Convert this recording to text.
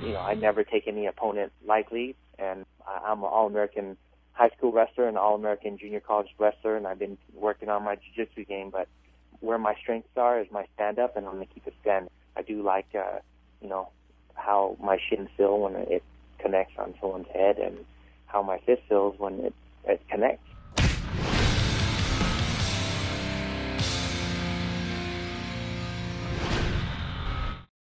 you know, I never take any opponent lightly, and I'm an All-American high school wrestler and All-American junior college wrestler, and I've been working on my jiu-jitsu game. But where my strengths are is my stand-up, and I'm gonna keep it stand. I do like, uh, you know, how my shin feel when it connects on someone's head, and how my fist feels when it it connects.